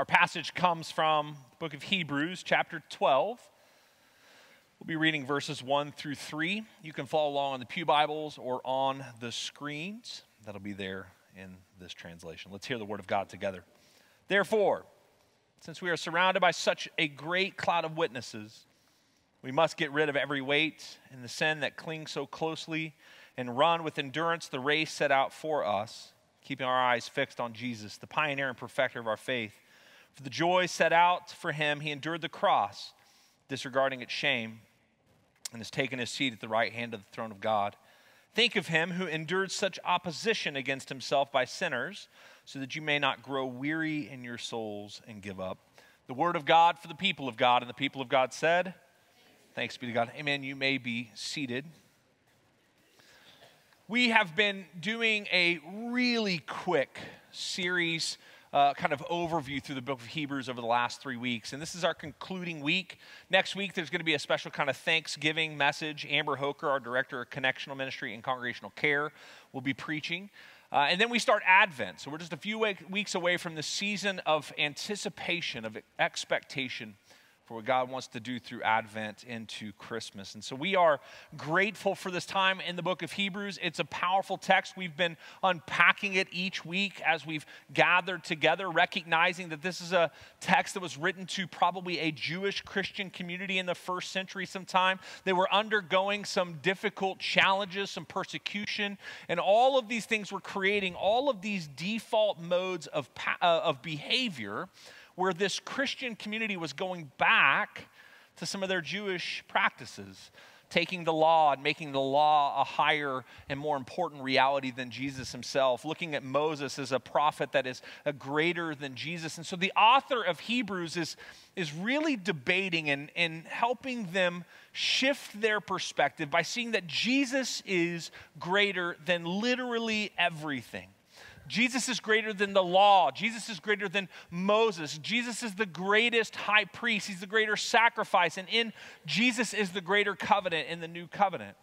Our passage comes from the book of Hebrews, chapter 12. We'll be reading verses 1 through 3. You can follow along on the Pew Bibles or on the screens. That'll be there in this translation. Let's hear the word of God together. Therefore, since we are surrounded by such a great cloud of witnesses, we must get rid of every weight and the sin that clings so closely and run with endurance the race set out for us, keeping our eyes fixed on Jesus, the pioneer and perfecter of our faith. For the joy set out for him, he endured the cross, disregarding its shame, and has taken his seat at the right hand of the throne of God. Think of him who endured such opposition against himself by sinners, so that you may not grow weary in your souls and give up. The word of God for the people of God, and the people of God said, Thanks be to God. Amen. You may be seated. We have been doing a really quick series, uh, kind of overview through the book of Hebrews over the last three weeks. And this is our concluding week. Next week, there's going to be a special kind of Thanksgiving message. Amber Hoker, our director of connectional ministry and congregational care, will be preaching. Uh, and then we start Advent. So we're just a few weeks away from the season of anticipation, of expectation for what God wants to do through Advent into Christmas. And so we are grateful for this time in the book of Hebrews. It's a powerful text. We've been unpacking it each week as we've gathered together, recognizing that this is a text that was written to probably a Jewish Christian community in the first century sometime. They were undergoing some difficult challenges, some persecution, and all of these things were creating all of these default modes of, uh, of behavior where this Christian community was going back to some of their Jewish practices, taking the law and making the law a higher and more important reality than Jesus himself, looking at Moses as a prophet that is a greater than Jesus. And so the author of Hebrews is, is really debating and, and helping them shift their perspective by seeing that Jesus is greater than literally everything. Jesus is greater than the law. Jesus is greater than Moses. Jesus is the greatest high priest. He's the greater sacrifice. And in Jesus is the greater covenant in the new covenant.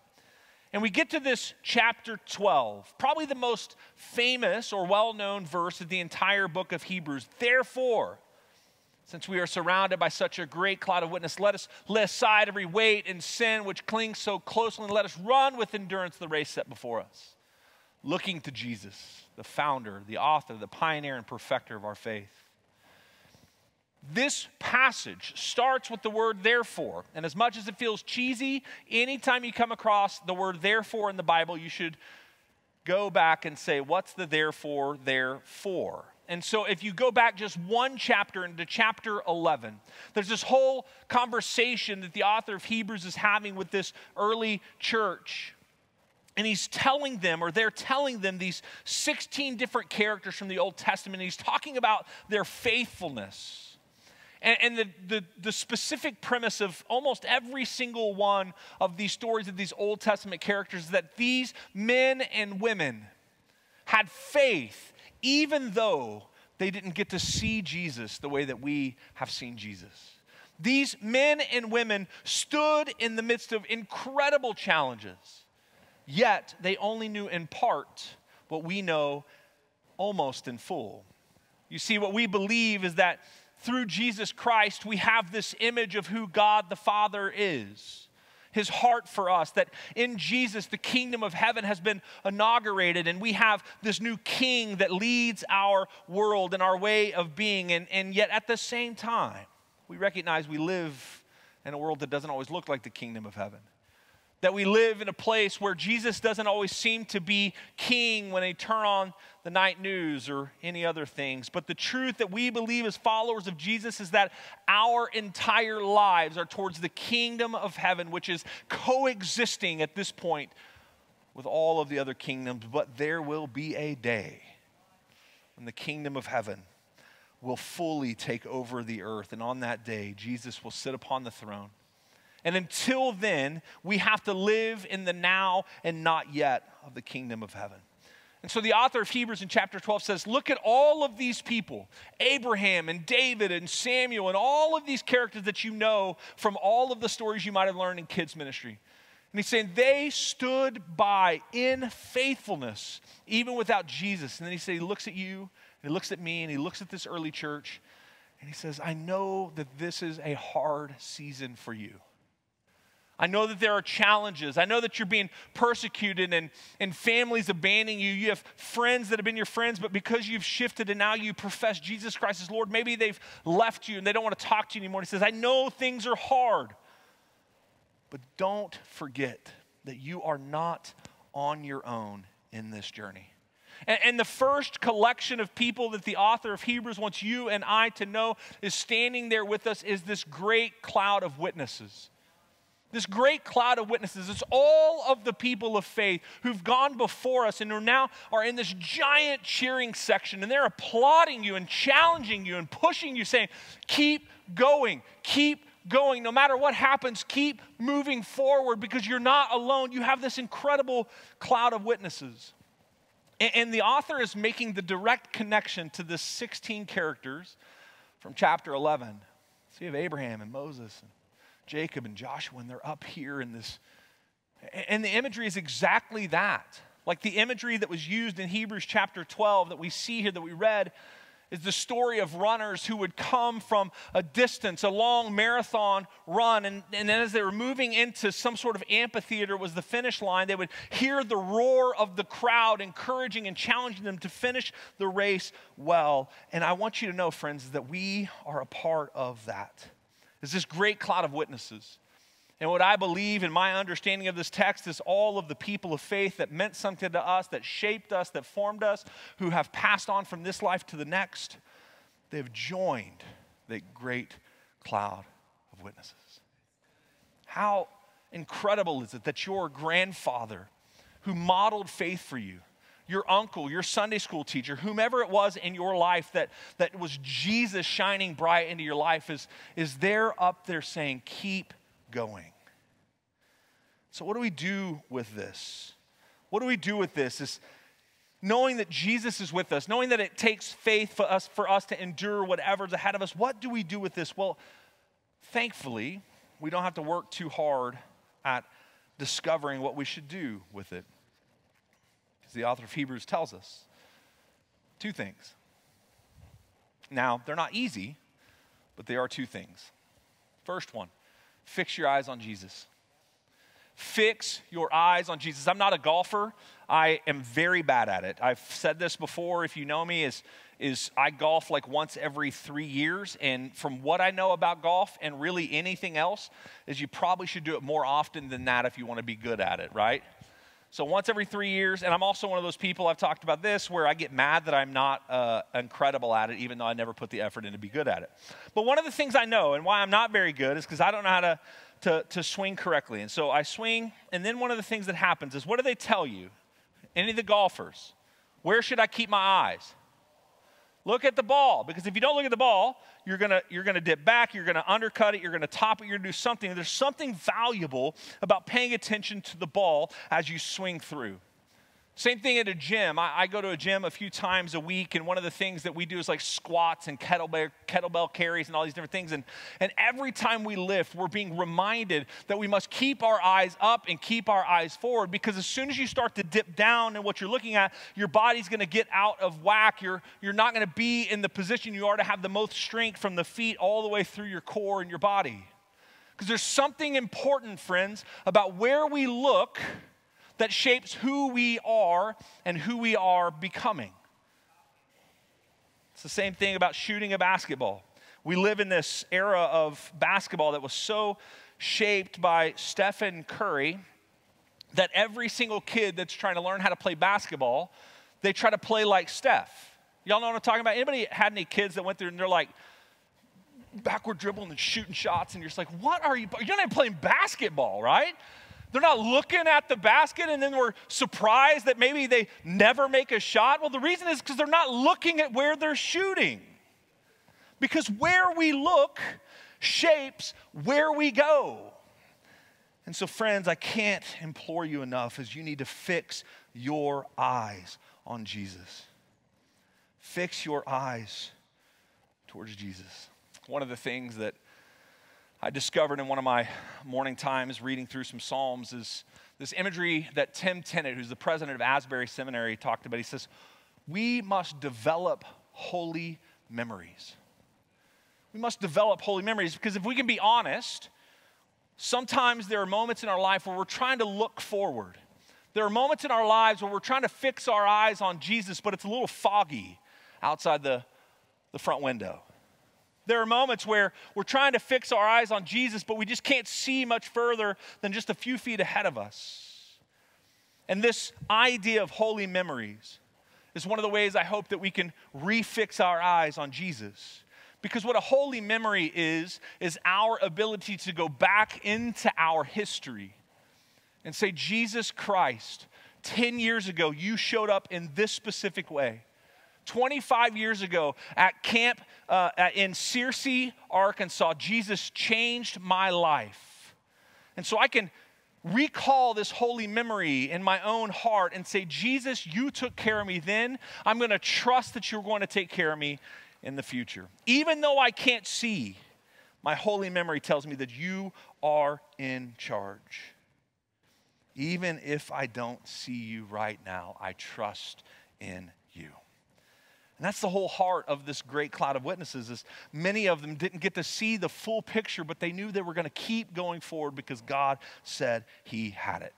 And we get to this chapter 12, probably the most famous or well known verse of the entire book of Hebrews. Therefore, since we are surrounded by such a great cloud of witness, let us lay aside every weight and sin which clings so closely, and let us run with endurance the race set before us, looking to Jesus the founder, the author, the pioneer, and perfecter of our faith. This passage starts with the word therefore. And as much as it feels cheesy, anytime you come across the word therefore in the Bible, you should go back and say, What's the therefore there for? And so, if you go back just one chapter into chapter 11, there's this whole conversation that the author of Hebrews is having with this early church and he's telling them, or they're telling them, these 16 different characters from the Old Testament. He's talking about their faithfulness. And, and the, the, the, specific premise of almost every single one of these stories of these Old Testament characters is that these men and women had faith, even though they didn't get to see Jesus the way that we have seen Jesus. These men and women stood in the midst of incredible challenges Yet they only knew in part what we know almost in full. You see, what we believe is that through Jesus Christ, we have this image of who God the Father is. His heart for us, that in Jesus, the kingdom of heaven has been inaugurated, and we have this new king that leads our world and our way of being. And, and yet, at the same time, we recognize we live in a world that doesn't always look like the kingdom of heaven that we live in a place where Jesus doesn't always seem to be king when they turn on the night news or any other things. But the truth that we believe as followers of Jesus is that our entire lives are towards the kingdom of heaven, which is coexisting at this point with all of the other kingdoms. But there will be a day when the kingdom of heaven will fully take over the earth. And on that day, Jesus will sit upon the throne and until then, we have to live in the now and not yet of the kingdom of heaven. And so the author of Hebrews in chapter 12 says, Look at all of these people Abraham and David and Samuel and all of these characters that you know from all of the stories you might have learned in kids' ministry. And he's saying they stood by in faithfulness, even without Jesus. And then he says, He looks at you, and he looks at me, and he looks at this early church, And he says, I know that this is a hard season for you. I know that there are challenges. I know that you're being persecuted and, and families abandoning you. You have friends that have been your friends, but because you've shifted and now you profess Jesus Christ as Lord, maybe they've left you and they don't want to talk to you anymore. He says, I know things are hard, but don't forget that you are not on your own in this journey. And, and, the first collection of people that the author of Hebrews wants you and I to know is standing there with us is this great cloud of witnesses. This great cloud of witnesses. It's all of the people of faith who've gone before us and who now are in this giant cheering section and they're applauding you and challenging you and pushing you, saying, Keep going, keep going. No matter what happens, keep moving forward because you're not alone. You have this incredible cloud of witnesses. And, the author is making the direct connection to the 16 characters from chapter 11. So you have Abraham and Moses and Jacob and Joshua, and they're up here in this. And the imagery is exactly that. Like the imagery that was used in Hebrews chapter 12 that we see here, that we read, is the story of runners who would come from a distance, a long marathon run, and, and then as they were moving into some sort of amphitheater was the finish line, they would hear the roar of the crowd encouraging and challenging them to finish the race well. And I want you to know, friends, that we are a part of that. It's this great cloud of witnesses. And what I believe in my understanding of this text is all of the people of faith that meant something to us, that shaped us, that formed us, who have passed on from this life to the next, they've joined that great cloud of witnesses. How incredible is it that your grandfather, who modeled faith for you, your uncle, your Sunday school teacher, whomever it was in your life that, that was Jesus shining bright into your life, is, is there up there saying, Keep going. So, what do we do with this? What do we do with this? Is knowing that Jesus is with us, knowing that it takes faith for us, for us to endure whatever's ahead of us. What do we do with this? Well, thankfully, we don't have to work too hard at discovering what we should do with it. The author of Hebrews tells us two things. Now, they're not easy, but they are two things. First one, fix your eyes on Jesus. Fix your eyes on Jesus. I'm not a golfer. I am very bad at it. I've said this before. If you know me, is is I golf like once every three years, and from what I know about golf and really anything else, is you probably should do it more often than that if you want to be good at it, right? So once every three years, and I'm also one of those people, I've talked about this, where I get mad that I'm not uh, incredible at it, even though I never put the effort in to be good at it. But one of the things I know, and why I'm not very good, is because I don't know how to, to, to swing correctly. And so I swing, and then one of the things that happens is what do they tell you? Any of the golfers? Where should I keep my eyes? Look at the ball, because if you don't look at the ball, you're gonna, you're gonna dip back, you're gonna undercut it, you're gonna top it, you're gonna do something. There's something valuable about paying attention to the ball as you swing through. Same thing at a gym. I, I, go to a gym a few times a week, and one of the things that we do is like squats and kettlebell, kettlebell carries and all these different things. And, and every time we lift, we're being reminded that we must keep our eyes up and keep our eyes forward because as soon as you start to dip down in what you're looking at, your body's going to get out of whack. You're, you're not going to be in the position you are to have the most strength from the feet all the way through your core and your body. Because there's something important, friends, about where we look that shapes who we are and who we are becoming. It's the same thing about shooting a basketball. We live in this era of basketball that was so shaped by Stephen Curry that every single kid that's trying to learn how to play basketball, they try to play like Steph. Y'all know what I'm talking about? Anybody had any kids that went through and they're like backward dribbling and shooting shots, and you're just like, what are you? You're not even playing basketball, right? They're not looking at the basket and then we're surprised that maybe they never make a shot. Well, the reason is because they're not looking at where they're shooting. Because where we look shapes where we go. And so, friends, I can't implore you enough as you need to fix your eyes on Jesus. Fix your eyes towards Jesus. One of the things that I discovered in one of my morning times reading through some Psalms is this imagery that Tim Tennent, who's the president of Asbury Seminary, talked about. He says, We must develop holy memories. we must develop holy memories because if we can be honest, sometimes there are moments in our life where we're trying to look forward. There are moments in our lives where we're trying to fix our eyes on Jesus, but it's a little foggy outside the, the front window. There are moments where we're trying to fix our eyes on Jesus, but we just can't see much further than just a few feet ahead of us. And this idea of holy memories is one of the ways I hope that we can refix our eyes on Jesus. Because what a holy memory is, is our ability to go back into our history and say, Jesus Christ, 10 years ago, you showed up in this specific way. 25 years ago at camp uh, in Searcy, Arkansas, Jesus changed my life. And so I can recall this holy memory in my own heart and say, Jesus, you took care of me then. I'm going to trust that you're going to take care of me in the future. Even though I can't see, my holy memory tells me that you are in charge. Even if I don't see you right now, I trust in you. And that's the whole heart of this great cloud of witnesses is many of them didn't get to see the full picture, but they knew they were going to keep going forward because God said he had it.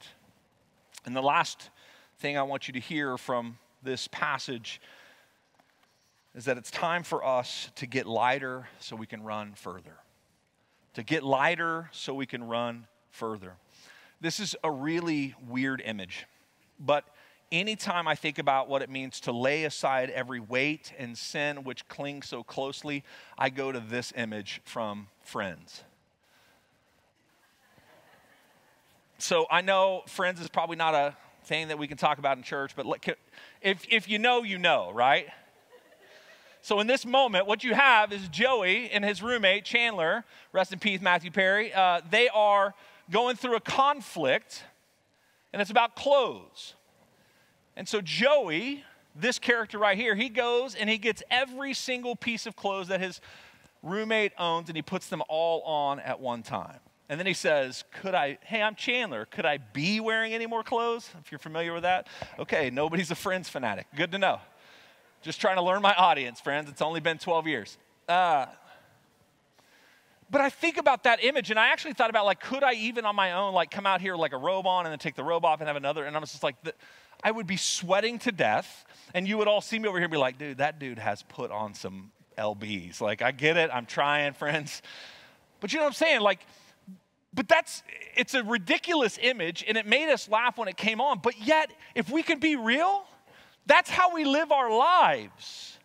And the last thing I want you to hear from this passage is that it's time for us to get lighter so we can run further. To get lighter so we can run further. This is a really weird image, but anytime I think about what it means to lay aside every weight and sin which clings so closely, I go to this image from Friends. So I know Friends is probably not a thing that we can talk about in church, but if, if you know, you know, right? So in this moment, what you have is Joey and his roommate, Chandler, rest in peace, Matthew Perry. Uh, they are going through a conflict, and it's about clothes. And so Joey, this character right here, he goes and he gets every single piece of clothes that his roommate owns and he puts them all on at one time. And then he says, Could I, hey, I'm Chandler. Could I be wearing any more clothes? If you're familiar with that. Okay, nobody's a Friends fanatic. Good to know. Just trying to learn my audience, friends. It's only been 12 years. Uh, but I think about that image, and I actually thought about like, could I even on my own like come out here like a robe on and then take the robe off and have another? And I was just like, I would be sweating to death, and you would all see me over here and be like, dude, that dude has put on some LBs. Like, I get it, I'm trying, friends. But you know what I'm saying? Like, but that's, it's a ridiculous image, and it made us laugh when it came on. But yet, if we can be real, that's how we live our lives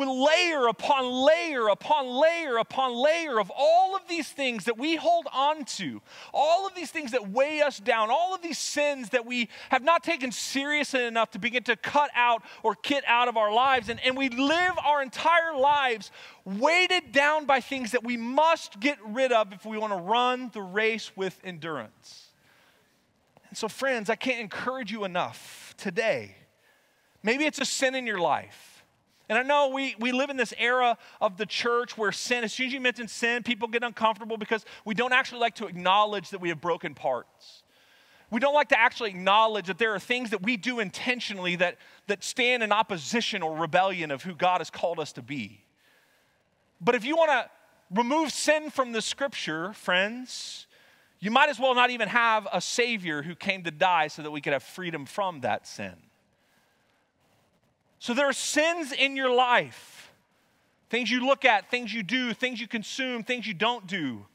with layer upon layer upon layer upon layer of all of these things that we hold on to, all of these things that weigh us down, all of these sins that we have not taken seriously enough to begin to cut out or kit out of our lives. And, and we live our entire lives weighted down by things that we must get rid of if we want to run the race with endurance. And so, friends, I can't encourage you enough today. Maybe it's a sin in your life. And I know we, we live in this era of the church where sin, as soon as you mention sin, people get uncomfortable because we don't actually like to acknowledge that we have broken parts. We don't like to actually acknowledge that there are things that we do intentionally that, that stand in opposition or rebellion of who God has called us to be. But if you want to remove sin from the scripture, friends, you might as well not even have a Savior who came to die so that we could have freedom from that sin. So there are sins in your life things you look at, things you do, things you consume, things you don't do.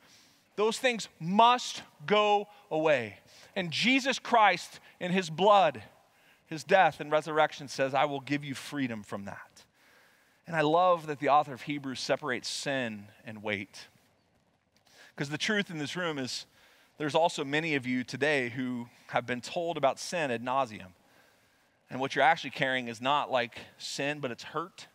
Those things must go away. And Jesus Christ, in his blood, his death, and resurrection, says, I will give you freedom from that. And I love that the author of Hebrews separates sin and weight. Because the truth in this room is there's also many of you today who have been told about sin ad nauseum. And what you're actually carrying is not like sin, but it's hurt.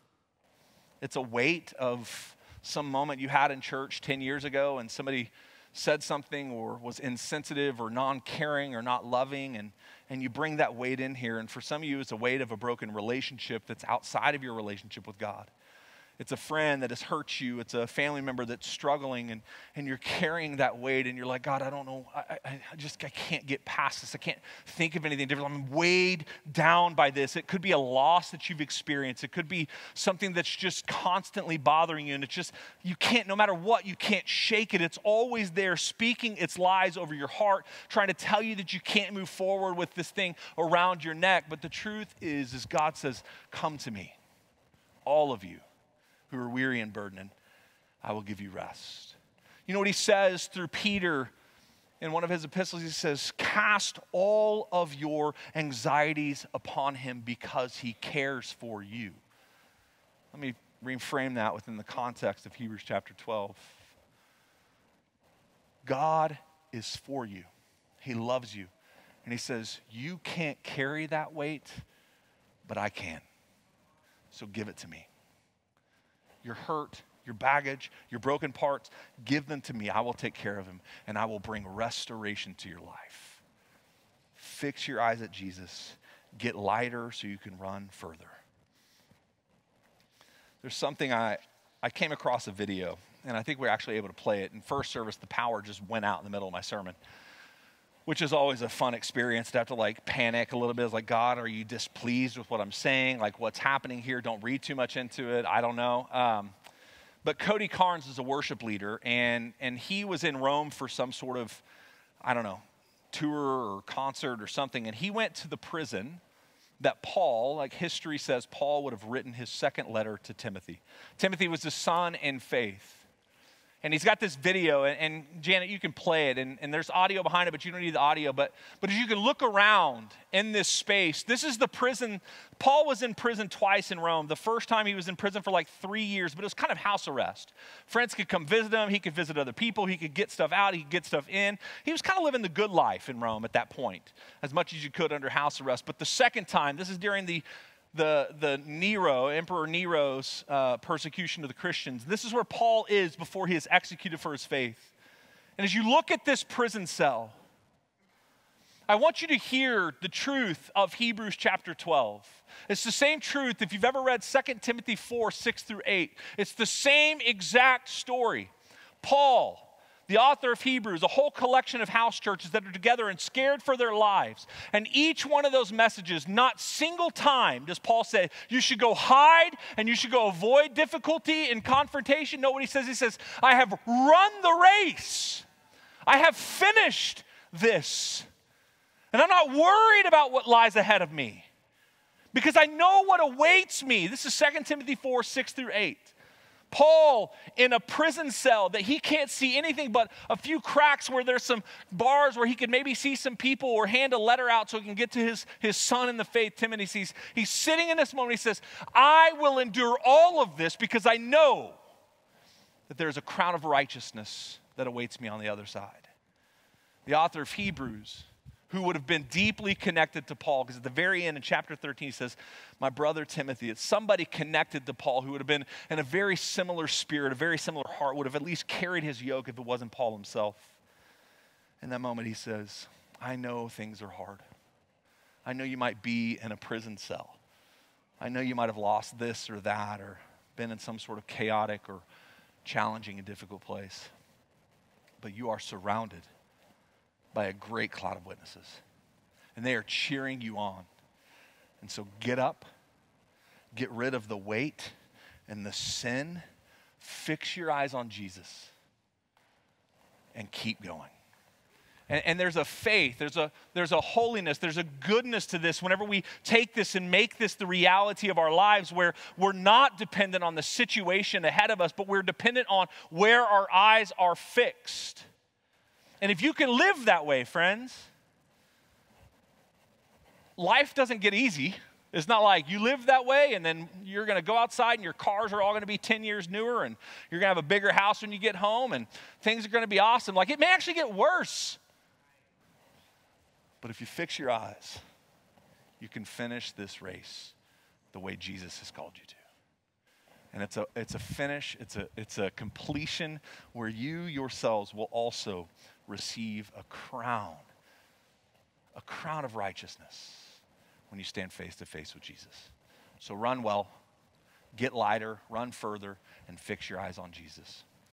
It's a weight of some moment you had in church 10 years ago and somebody said something or was insensitive or non caring or not loving, and, and you bring that weight in here. And for some of you, it's a weight of a broken relationship that's outside of your relationship with God. It's a friend that has hurt you, it's a family member that's struggling, and, and you're carrying that weight, and you're like, God, I don't know, I, I, just I can't get past this. I can't think of anything different. I'm weighed down by this. It could be a loss that you've experienced, it could be something that's just constantly bothering you, and it's just, you can't, no matter what, you can't shake it. It's always there, speaking its lies over your heart, trying to tell you that you can't move forward with this thing around your neck. But the truth is, is God says, Come to me, all of you who are weary and burdened, I will give you rest. You know what he says through Peter in one of his epistles? He says, Cast all of your anxieties upon him because he cares for you. Let me reframe that within the context of Hebrews chapter 12. God is for you, he loves you. And he says, You can't carry that weight, but I can. So give it to me your hurt, your baggage, your broken parts, give them to me. I will take care of them and I will bring restoration to your life. Fix your eyes at Jesus. Get lighter so you can run further. There's something I, I came across a video, and I think we are actually able to play it. In first service, the power just went out in the middle of my sermon which is always a fun experience to have to like panic a little bit. It's like, God, are you displeased with what I'm saying? Like, what's happening here? Don't read too much into it. I don't know. Um, but Cody Carnes is a worship leader, and, and he was in Rome for some sort of, I don't know, tour or concert or something. And he went to the prison that Paul, like history says, Paul would have written his second letter to Timothy. Timothy was his son in faith. And he's got this video, and, and Janet, you can play it, and, and, there's audio behind it, but you don't need the audio. But, but as you can look around in this space, this is the prison. Paul was in prison twice in Rome. The first time he was in prison for like three years, but it was kind of house arrest. Friends could come visit him, he could visit other people, he could get stuff out, he could get stuff in. He was kind of living the good life in Rome at that point, as much as you could under house arrest. But the second time, this is during the the, the Nero, Emperor Nero's uh, persecution of the Christians. This is where Paul is before he is executed for his faith. And as you look at this prison cell, I want you to hear the truth of Hebrews chapter 12. It's the same truth if you've ever read 2 Timothy 4 6 through 8. It's the same exact story. Paul, the author of Hebrews, a whole collection of house churches that are together and scared for their lives. And each one of those messages, not single time does Paul say, you should go hide and you should go avoid difficulty and confrontation. No, what he says, he says, I have run the race. I have finished this. And I'm not worried about what lies ahead of me because I know what awaits me. This is 2 Timothy 4 6 through 8. Paul in a prison cell that he can't see anything but a few cracks where there's some bars where he could maybe see some people or hand a letter out so he can get to his, his son in the faith, Timothy. He's, he's sitting in this moment. He says, I will endure all of this because I know that there's a crown of righteousness that awaits me on the other side. The author of Hebrews who would have been deeply connected to Paul. Because at the very end in chapter 13, he says, My brother Timothy, it's somebody connected to Paul who would have been in a very similar spirit, a very similar heart, would have at least carried his yoke if it wasn't Paul himself. In that moment, he says, I know things are hard. I know you might be in a prison cell. I know you might have lost this or that or been in some sort of chaotic or challenging and difficult place. But you are surrounded by a great cloud of witnesses. And they are cheering you on. And so get up, get rid of the weight and the sin, fix your eyes on Jesus, and keep going. And, and, there's a faith, there's a, there's a holiness, there's a goodness to this whenever we take this and make this the reality of our lives where we're not dependent on the situation ahead of us, but we're dependent on where our eyes are fixed. And if you can live that way, friends, life doesn't get easy. It's not like you live that way and then you're going to go outside and your cars are all going to be 10 years newer and you're going to have a bigger house when you get home and things are going to be awesome. Like it may actually get worse. But if you fix your eyes, you can finish this race the way Jesus has called you to. And it's a, it's a finish, it's a, it's a completion where you yourselves will also receive a crown, a crown of righteousness when you stand face to face with Jesus. So run well, get lighter, run further, and fix your eyes on Jesus.